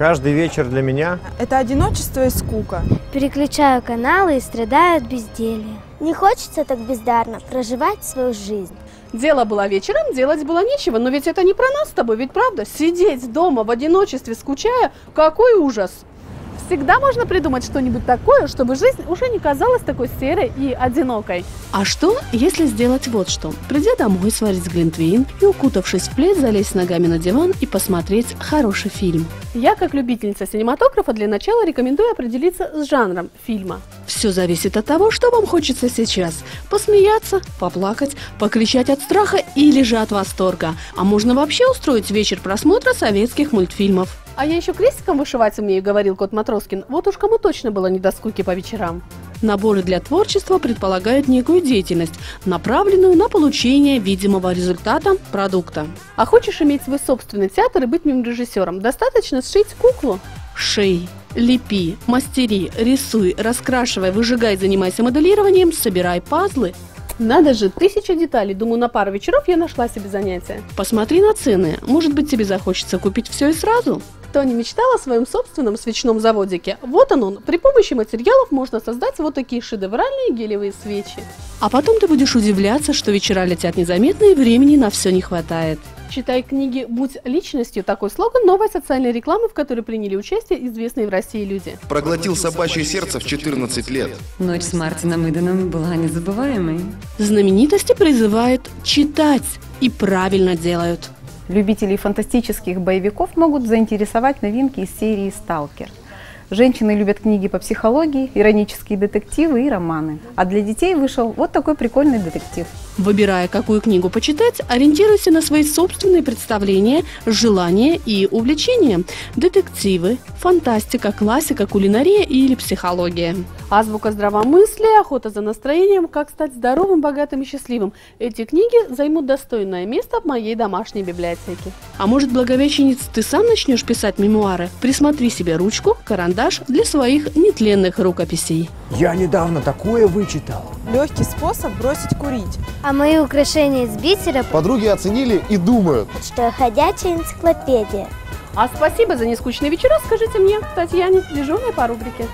Каждый вечер для меня Это одиночество и скука. Переключаю каналы и страдаю от безделья. Не хочется так бездарно проживать свою жизнь. Дело было вечером, делать было нечего, но ведь это не про нас с тобой, ведь правда? Сидеть дома в одиночестве, скучая, какой ужас! Всегда можно придумать что-нибудь такое, чтобы жизнь уже не казалась такой серой и одинокой. А что, если сделать вот что? Придя домой, сварить глинтвейн и, укутавшись в плед, залезть ногами на диван и посмотреть хороший фильм. Я, как любительница синематографа, для начала рекомендую определиться с жанром фильма. Все зависит от того, что вам хочется сейчас. Посмеяться, поплакать, покричать от страха или же от восторга. А можно вообще устроить вечер просмотра советских мультфильмов. А я еще крестиком вышивать умею, говорил кот Матроскин. Вот уж кому точно было не до скуки по вечерам. Наборы для творчества предполагают некую деятельность, направленную на получение видимого результата продукта. А хочешь иметь свой собственный театр и быть мим режиссером? Достаточно сшить куклу. Шей, лепи, мастери, рисуй, раскрашивай, выжигай, занимайся моделированием, собирай пазлы. Надо же, тысяча деталей. Думаю, на пару вечеров я нашла себе занятие. Посмотри на цены, может быть тебе захочется купить все и сразу? Кто не мечтал о своем собственном свечном заводике? Вот он он. При помощи материалов можно создать вот такие шедевральные гелевые свечи. А потом ты будешь удивляться, что вечера летят незаметно и времени на все не хватает. Читай книги «Будь личностью» – такой слоган новой социальной рекламы, в которой приняли участие известные в России люди. Проглотил собачье сердце в 14 лет. Ночь с Мартином Иденом была незабываемой. Знаменитости призывают читать и правильно делают. Любителей фантастических боевиков могут заинтересовать новинки из серии «Сталкер». Женщины любят книги по психологии, иронические детективы и романы. А для детей вышел вот такой прикольный детектив. Выбирая, какую книгу почитать, ориентируйся на свои собственные представления, желания и увлечения. Детективы, фантастика, классика, кулинария или психология. Азбука здравомыслия, охота за настроением, как стать здоровым, богатым и счастливым. Эти книги займут достойное место в моей домашней библиотеке. А может, благовещенец, ты сам начнешь писать мемуары? Присмотри себе ручку, карандаш для своих нетленных рукописей. Я недавно такое вычитал. Легкий способ бросить курить. А мои украшения из бисера Подруги оценили и думают. Что я ходячая энциклопедия. А спасибо за нескучные вечера, скажите мне, Татьяне, дежурной по рубрике.